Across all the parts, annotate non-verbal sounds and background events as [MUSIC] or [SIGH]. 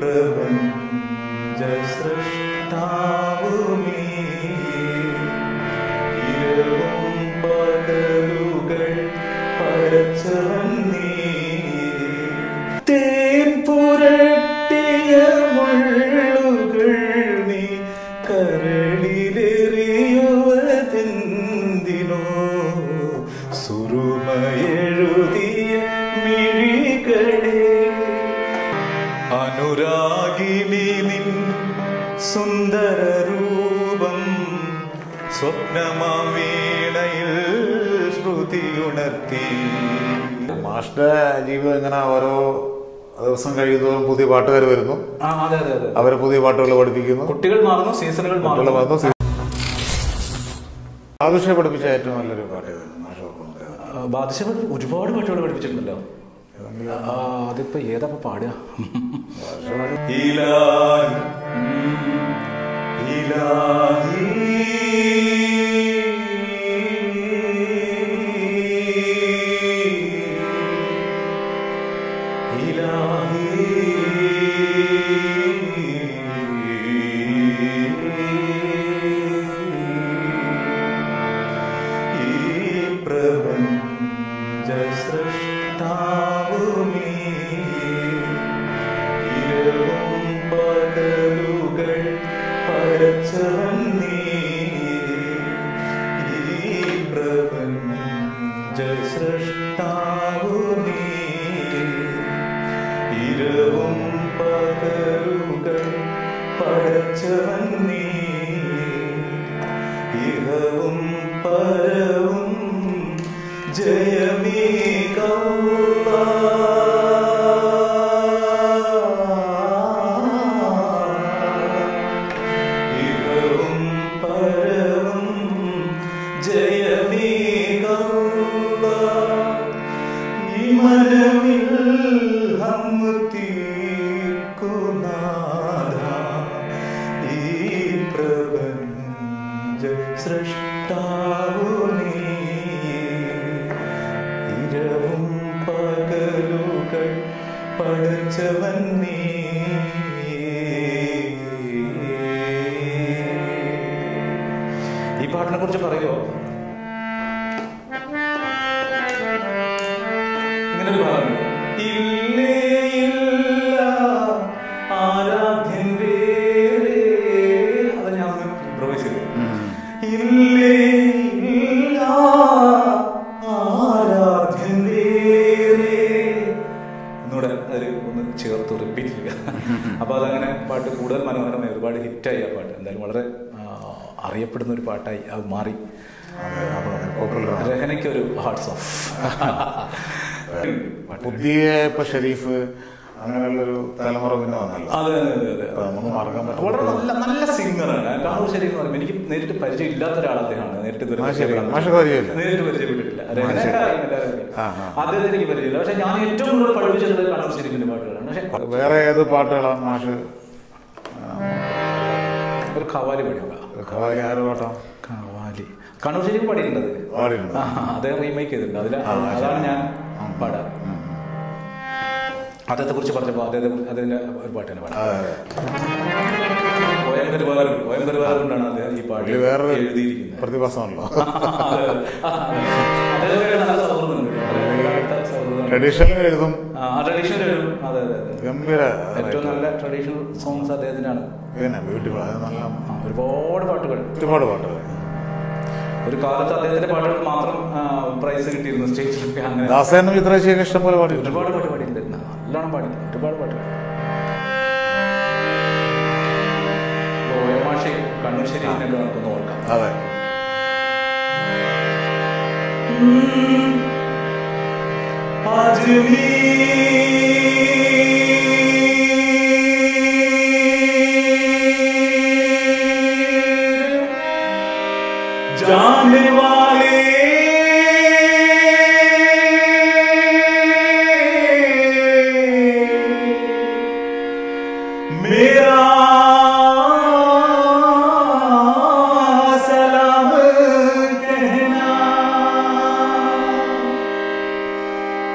प्रभ അനുരാഗിണി നിൻ സുന്ദര രൂപം സ്വപ്നമാം വീണയിൽ ശ്രുതിയുണർത്തി. മാഷിന്റെ ജീവിതം ഇങ്ങനെ ഓരോ ദിവസം കഴിയുന്നതോറും പുതിയ പാട്ടുകാർ വരുന്നു. അവരെ പുതിയ പാട്ടുകൾ പഠിപ്പിക്കുന്നു. കുട്ടികൾ മാറുന്നു സീസണുകൾ മാറുന്നു. ബാദുഷ പഠിപ്പിച്ച ഏറ്റവും നല്ലൊരു പാട്ട് ബാദുഷ ഒരുപാട് പാട്ടുകൾ പഠിപ്പിച്ചിട്ടുണ്ടല്ലോ. അതിപ്പോ ഏതാ പാടുക? [LAUGHS] ഇലാഹി ഇലാഹി. जय ഈ പാട്ടിനെ കുറിച്ച് പറയുമോ അറിയപ്പെടുന്ന ഒരു പാട്ടായി അത് മാറി. രഹനയ്ക്ക് ഒരു ഹാർട്ട്സ് ഓഫ് പുതിയ ഇപ്പൊ ഷെരീഫ് അങ്ങനെയുള്ളൊരു തലമുറ പിന്നെ വന്നല്ലോ. അതെ അതെ അതെ നമുക്ക് മറക്കാൻ വളരെ നല്ല നല്ല സിംഗറാണ്. കാണൂർ ഷെരീഫ് എന്ന് പറയുമ്പോൾ എനിക്ക് നേരിട്ട് പരിചയം ഇല്ലാത്ത ഒരാൾ അദ്ദേഹമാണ് നേരിട്ട്? നേരിട്ട് പരിചയപ്പെട്ടിട്ടില്ല. അദ്ദേഹത്തിന് എനിക്ക് പരിചയമില്ല. പക്ഷെ ഞാൻ ഏറ്റവും കൂടുതൽ പഠിപ്പിച്ചിട്ടുള്ളത് കാണൂർ ശരീഫിന്റെ പാട്ടുകളാണ്. പക്ഷെ വേറെ ഏത് പാട്ടുകളാണ് മാഷ്? ഒരു ഖവാലി പാടിയുള്ള ഖവാലി കണ്ണൂർ ശരിക്കും പാടിയിട്ടുണ്ട് അദ്ദേഹം റീമേക്ക് ചെയ്തിട്ടുണ്ട്. അതിൽ അതാണ്. ഞാൻ പാടാറ്. അദ്ദേഹത്തെ കുറിച്ച് പറഞ്ഞപ്പോൾ അദ്ദേഹത്തെ അതിന്റെ ഒരു പാട്ട് തന്നെ പാടാം. സ്വയം കരുവാറും കൊണ്ടാണ് അദ്ദേഹം ഈ പാട്ട് വേറെ എഴുതിയിരിക്കുന്നത്. പ്രതിഭാസമാണല്ലോ. [LAUGHS] നല്ല സൗഹൃദമുണ്ട്. ട്രഡീഷണൽ എഴുതും. ആ, ട്രഡീഷണൽ എഴുതും. അതെ, അതെ. ഗംഭീര ഏറ്റവും നല്ല ട്രഡീഷണൽ സോങ്സ് അദ്ദേഹത്തിനാണ്. പിന്നെ ബ്യൂട്ടിഫുൾ അത് നല്ല ഒരുപാട് പാട്ടുകൾ. ഒരുപാട് പാട്ടുകൾ. ഒരു കാലത്ത് അദ്ദേഹത്തിന്റെ പാട്ടുകൾ മാത്രം പ്രൈസ് കിട്ടിയിരുന്നു സ്റ്റേജിലൊക്കെ അങ്ങനെ. ദാസേനും ചിത്രശേഖർ ഇഷ്ടം പോലെ പാടി. ഒരുപാട് പാട്ട് പാടിയിട്ടുണ്ട്. നല്ലോണം പാടി ഒരുപാട് പാട്ടുകൾ. ശരി കണ്ണൂർ ശരീരത്തിനൊക്കെ നമുക്കൊന്ന് ഓർക്കാം. അതെ. unto me.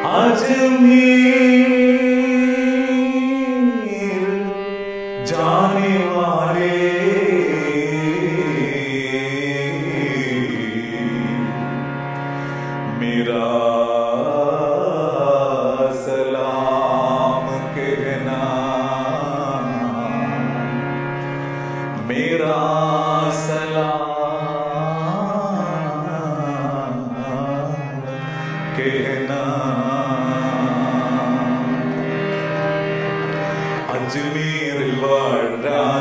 अजमेर जाने वाले To me, the Rivera.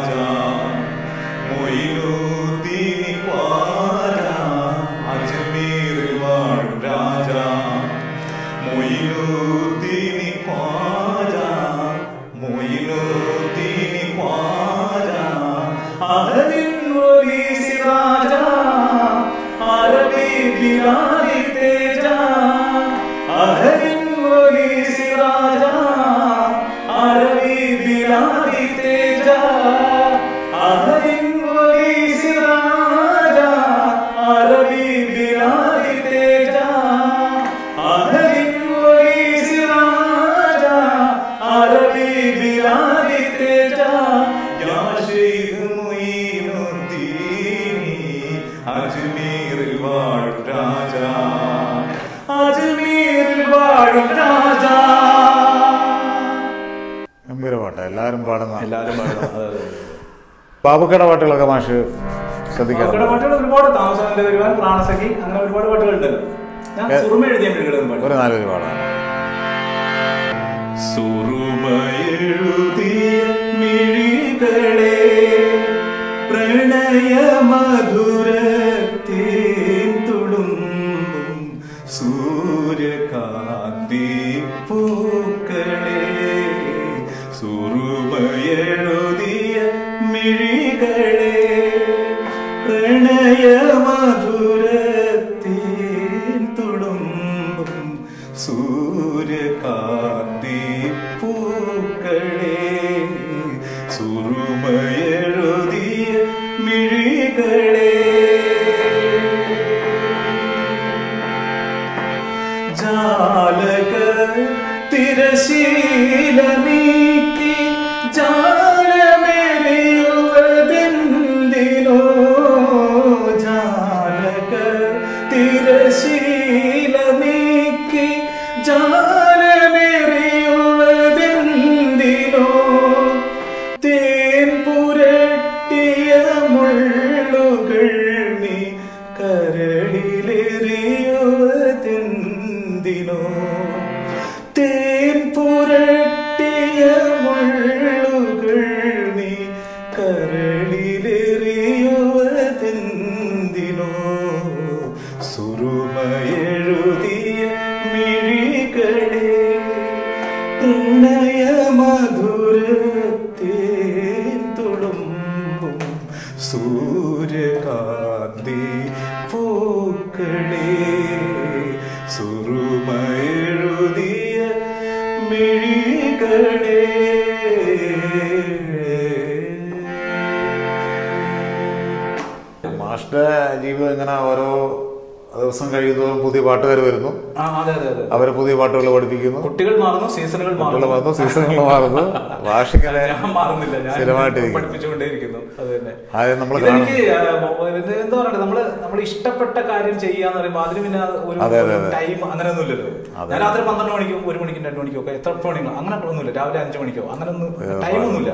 ബാബുക്കയുടെ പാട്ടുകളൊക്കെ മാഷ് ശ്രദ്ധിക്കാറുണ്ട്. പാട്ടുകൾ ഒരുപാട് താമസം വരുവാൻ പ്രാണസഖി അങ്ങനെ ഒരുപാട് പാട്ടുകളുണ്ടല്ലോ ഞാൻ സുറുമ എഴുതിയ ഒരു സുറുമയെഴുതിയ മിഴികളെ പ്രണയമധുരത്തേൻ സൂര്യകാന്തി പൂക്കളെ ദിവസം കഴിയുന്നതോറും പുതിയ പാട്ടുകാർ വരുന്നു. അവരെ പുതിയ പാട്ടുകൾ പഠിപ്പിക്കുന്നു. കുട്ടികൾ മാറുന്നു സീസണുകൾ കുട്ടികൾ മാറുന്നു. സീസണുകൾ മാറുന്നു. സ്ഥിരമായിട്ടിരിക്കുന്നു. പഠിപ്പിച്ചുകൊണ്ടേയിരിക്കുന്നു. ആദ്യം നമ്മൾ എന്താ പറയുക നമ്മൾ നമ്മൾ ഇഷ്ടപ്പെട്ട കാര്യം ചെയ്യാന്ന് പറയുമ്പോൾ അതിന് പിന്നെ ഒരു. ടൈം അങ്ങനെ ഒന്നുമില്ലല്ലോ ഞാൻ രാത്രി പന്ത്രണ്ട് മണിക്കും ഒരു മണിക്കും രണ്ട് മണിക്കും ഒക്കെ എത്ര മണിക്കും അങ്ങനെ ഒന്നുമില്ല. രാവിലെ അഞ്ചു മണിക്കോ? അങ്ങനെ ഒന്നും ടൈമൊന്നുമില്ല.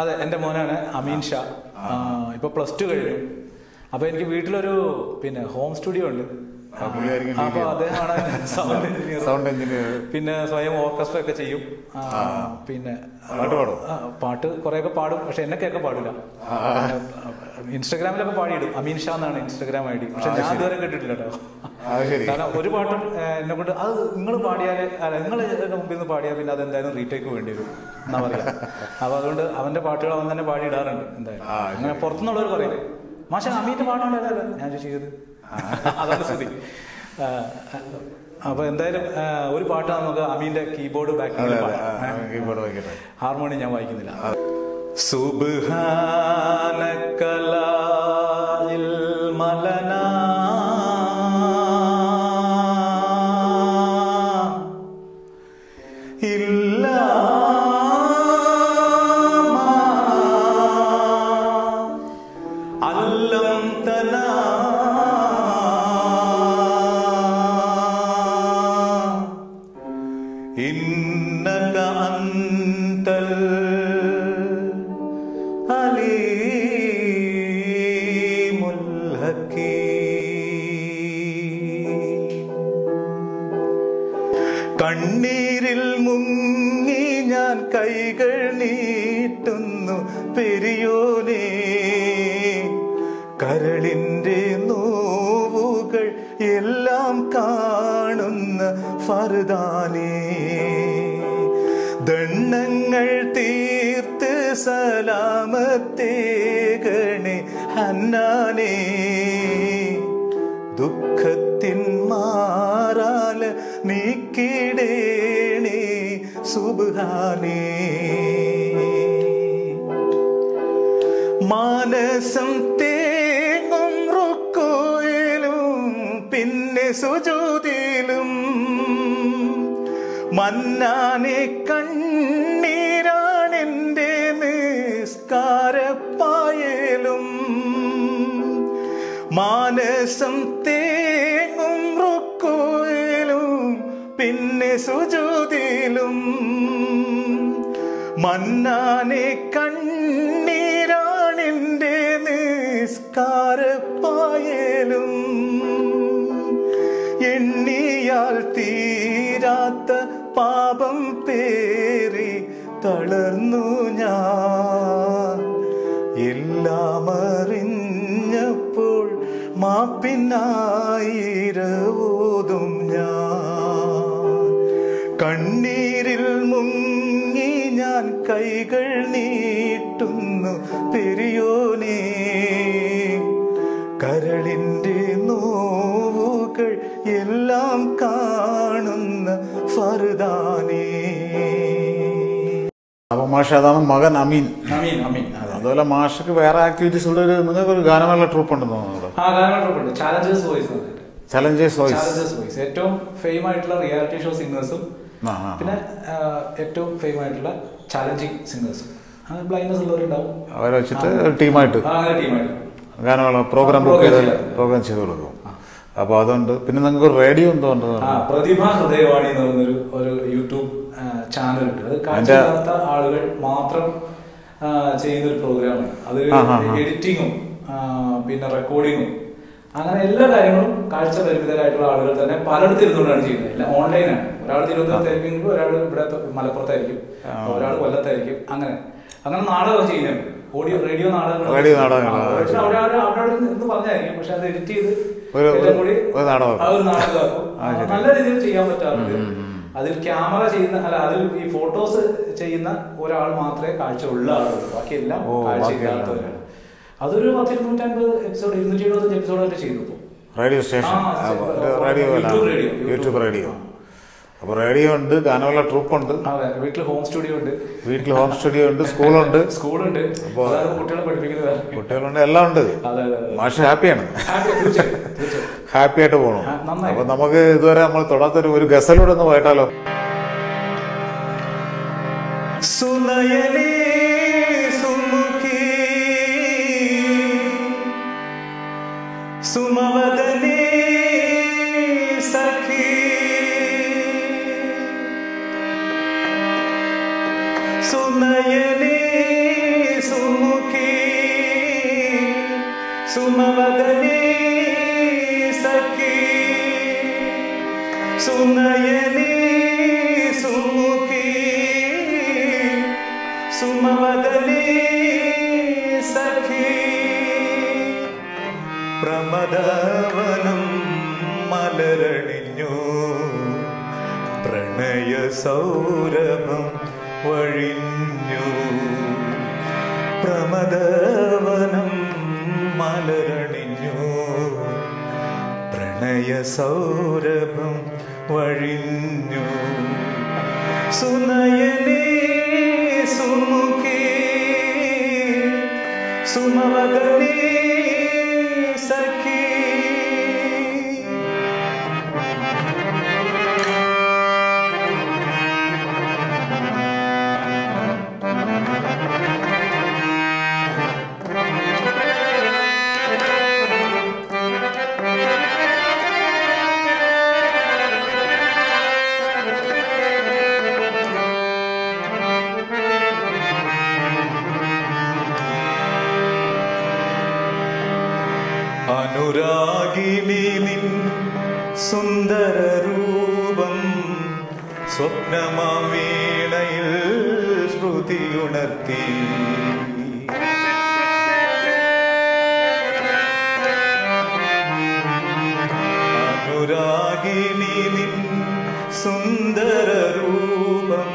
അതെ എന്റെ മോനാണ് അമീൻ ഷാ. ഇപ്പൊ പ്ലസ് ടു കഴിഞ്ഞു. അപ്പൊ എനിക്ക് വീട്ടിലൊരു പിന്നെ ഹോം സ്റ്റുഡിയോ ഉണ്ട്. അപ്പൊ അദ്ദേഹമാണ് സൗണ്ട് എഞ്ചിനീയർ സൗണ്ട് എഞ്ചിനീയർ പിന്നെ സ്വയം ഓർക്കസ്ട്ര ഒക്കെ ചെയ്യും. പിന്നെ പാട്ട് പാടും പാട്ട് കുറെയൊക്കെ പാടും. പക്ഷെ എന്നെ കേൾക്കാൻ പാടില്ല ഇൻസ്റ്റാഗ്രാമിലൊക്കെ പാടിയിടും. അമീൻ ഷാ എന്നാണ് ഇൻസ്റ്റാഗ്രാം ഐ ഡി. പക്ഷെ ഞാൻ ഇതുവരെ കേട്ടിട്ടില്ല കേട്ടോ കാരണം ഒരു പാട്ടും എന്നെ കൊണ്ട് അത് നിങ്ങൾ പാടിയാൽ അല്ല നിങ്ങൾ എന്റെ മുമ്പിൽ നിന്ന് പാടിയാൽ പിന്നെ അത് എന്തായാലും റീടേക്ക് വേണ്ടി വരും എന്നാ പറയാ. അപ്പൊ അതുകൊണ്ട് അവന്റെ പാട്ടുകൾ അവൻ തന്നെ പാടിയിടാറുണ്ട് എന്തായാലും. അങ്ങനെ പുറത്തുനിന്നുള്ളവർ പറയും മാഷ അമീന്റെ പാടാണ്ടല്ലോ ഞാൻ ചെയ്തത് അതാണ് സ്ഥിതി. അപ്പൊ എന്തായാലും ഒരു പാട്ട് നമുക്ക് അമീന്റെ കീബോർഡ് ബാക്ക് കീബോർഡ് വയ്ക്കട്ടെ ഹാർമോണി ഞാൻ വായിക്കുന്നില്ല. സുബ്ഹാനക്കലായിൽ മലനാ കണ്ണീരിൽ മുങ്ങി ഞാൻ കൈകൾ നീട്ടുന്നു പെരിയോനേ. കരളിന്റെ നോവുകൾ എല്ലാം കാണുന്ന ഫർദാനേ. ദണ്ണങ്ങൾ തീർത്ത് സലാമത്തേകണേ ഹന്നാനേ. നീക്കിടേണേ സുബാനേ മാനസം തേങ്ങും റുക്കോയിലും പിന്നെ സുജൂതിയിലും. മന്നാനെ കണ്ണീരാണെന്റെ നിസ്കാരപ്പായലും. മാനസം പിന്നെ സുജൂതിയിലും മന്നാനെ കണ്ണീരാണിന്റെ നിസ്കാരപ്പായലും എണ്ണിയാൽ തീരാത്ത പാപം പേറി തളർന്നു ഞാൻ. കരളിന്റെ നോവുകൾ എല്ലാം കാണുന്ന ഫർദാനേ അപ്പൊ മാഷ് അതാണ് മകൻ അമീൻ. അമീൻ അമീൻ. അതുപോലെ മാഷക്ക് വേറെ ആക്ടിവിറ്റീസ് ഉള്ള ഒരു നിങ്ങൾക്ക് ഒരു ഗാനമേള ട്രൂപ്പ് ഉണ്ടെന്ന് തോന്നുന്നു. ചാലഞ്ചേഴ്സ് വോയിസ് ചലഞ്ചേഴ്സ് വോയിസ് ഏറ്റവും ഫെയിം ആയിട്ടുള്ള റിയാലിറ്റി ഷോ സിംഗേഴ്സും പിന്നെ ഏറ്റവും ഫെയിം ആയിട്ടുള്ള ചാലഞ്ചിങ് സിംഗേഴ്സും ബ്ലൈൻഡ്നസ് ഉള്ളവരുണ്ടാവും. അവരെ വെച്ചിട്ട് ഒരു ടീമായിട്ട് ടീമായിട്ട് ഗാനമേള പ്രോഗ്രാം ബുക്ക് ചെയ്താൽ ചെയ്ത്. പ്രോഗ്രാം ചെയ്ത് കൊടുക്കും. അപ്പോൾ അതുകൊണ്ട് പിന്നെ നിങ്ങൾക്ക് റേഡിയോ എന്തോ ഉണ്ട് പ്രതിഭ ഹൃദയവാണി എന്ന് പറഞ്ഞൊരു ഒരു യൂട്യൂബ് ചാനൽ ഉണ്ട്. അത് കാഴ്ചയില്ലാത്ത ആളുകൾ മാത്രം ചെയ്യുന്ന ഒരു പ്രോഗ്രാമാണ് അത്. എഡിറ്റിങ്ങും പിന്നെ റെക്കോർഡിങ്ങും അങ്ങനെ എല്ലാ കാര്യങ്ങളും കാഴ്ച പരിമിതരായിട്ടുള്ള ആളുകൾ തന്നെ പലയിടത്ത് ഇരുന്നുകൊണ്ടാണ് ചെയ്യുന്നത്. എല്ലാം ഓൺലൈനാണ് ഒരാൾ തിരുവനന്തപുരത്തായിരിക്കും ഒരാൾ ഇവിടെ മലപ്പുറത്തായിരിക്കും. ഒരാൾ കൊല്ലത്തായിരിക്കും. അങ്ങനെ. അങ്ങനെ നാടകം ചെയ്യുന്നുണ്ട്. ഓഡിയോ റേഡിയോ നാടകങ്ങൾ. റേഡിയോ നാടകങ്ങൾ, പക്ഷെ അവിടെ അവിടെ അവിടെ നിന്ന് പറഞ്ഞായിരിക്കും. പക്ഷെ അത് എഡിറ്റ് ചെയ്ത് ഒരു- ഒരു നാടകം. ആ ഒരു നാടകമാക്കും. നല്ല രീതിയിൽ ചെയ്യാൻ പറ്റാറുണ്ട്. അതിൽ ക്യാമറ ചെയ്യുന്ന അല്ല അതിൽ ഈ ഫോട്ടോസ് ചെയ്യുന്ന ഒരാൾ മാത്രമേ കാഴ്ച ഉള്ള ആളുള്ളൂ. ബാക്കി എല്ലാം ഓ, കാഴ്ച ഇല്ലാത്തവരാണ് അതൊരു പത്ത് ഇരുന്നൂറ്റമ്പത് എപ്പിസോഡ് ഇരുന്നൂറ്റി എഴുപത്തഞ്ച് എപ്പിസോഡ് വരെ ചെയ്തു. Radio station. Radio YouTube. Radio അപ്പോൾ റേഡിയോ ഉണ്ട് ഗാനമേള ട്രൂപ്പ് ഉണ്ട്. അതെ വീട്ടിൽ ഹോം സ്റ്റുഡിയോ ഉണ്ട്. വീട്ടിൽ ഹോം സ്റ്റുഡിയോ ഉണ്ട് സ്കൂളുണ്ട്. സ്കൂളുണ്ട്. അപ്പോൾ കുട്ടികളെ പഠിപ്പിക്കുന്നത്. കുട്ടികളുണ്ട് എല്ലാം ഉണ്ട്. മാഷ് ഹാപ്പിയാണ്. ഹാപ്പി, തീർച്ചയായും തീർച്ചയായും. ഹാപ്പി ആയിട്ട് പോകണം അപ്പോൾ അപ്പൊ നമുക്ക് ഇതുവരെ നമ്മൾ തൊടാത്തൊരു ഒരു ഗസലൂടെ ഒന്ന് പോയിട്ടാലോ? സുനയനേ പ്രമദവനം മലരണിഞ്ഞു. പ്രണയ സൗരഭം വഴിഞ്ഞു. പ്രമദവനം മലരണിഞ്ഞു. പ്രണയ സൗരഭം വഴിഞ്ഞു. സുനയനേ സുമുഖി സുമവദനേ സ്വപ്നമാം വീണയിൽ ശ്രുതിയുണർത്തി. അനുരാഗിനി നിൻ സുന്ദര രൂപം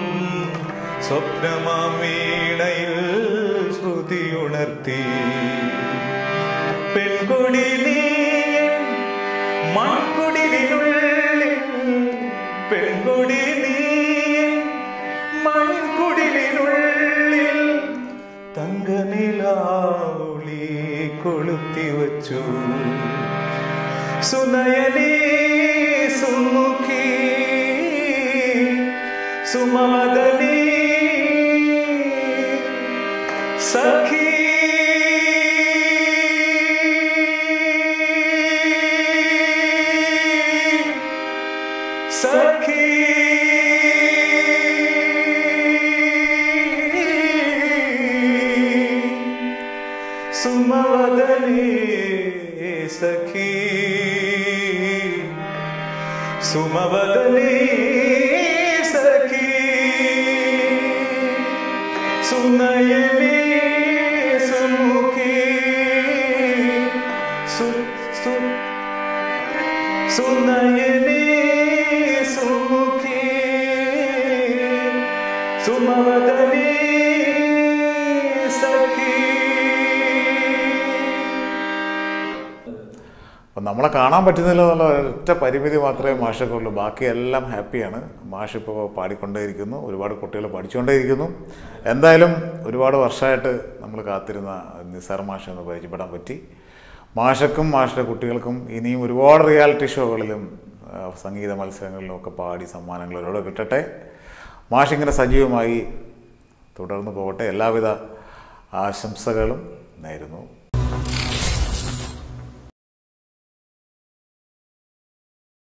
സ്വപ്നമാം വീണയിൽ ശ്രുതിയുണർത്തി. പെൺകൊടി നീ കൊളുത്തി വച്ചു സുനയനീ സുമുഖി ثم غدا لي سكين ثم بدا لي سكين ثم يمين അപ്പം നമ്മളെ കാണാൻ പറ്റുന്നില്ല എന്നുള്ള ഒറ്റ പരിമിതി മാത്രമേ മാഷക്കുള്ളൂ. ബാക്കിയെല്ലാം ഹാപ്പിയാണ്. മാഷ് ഇപ്പോൾ പാടിക്കൊണ്ടേയിരിക്കുന്നു. ഒരുപാട് കുട്ടികൾ പഠിച്ചുകൊണ്ടേയിരിക്കുന്നു. എന്തായാലും ഒരുപാട് വർഷമായിട്ട് നമ്മൾ കാത്തിരുന്ന നിസാർ മാഷ് എന്ന് പരിചയപ്പെടാൻ പറ്റി. മാഷക്കും മാഷിന്റെ കുട്ടികൾക്കും ഇനിയും ഒരുപാട് റിയാലിറ്റി ഷോകളിലും സംഗീത മത്സരങ്ങളിലും ഒക്കെ പാടി സമ്മാനങ്ങൾ ഒരുപാട് കിട്ടട്ടെ. മാഷ് ഇങ്ങനെ സജീവമായി തുടർന്ന് പോകട്ടെ. എല്ലാവിധ ആശംസകളും നേരുന്നു.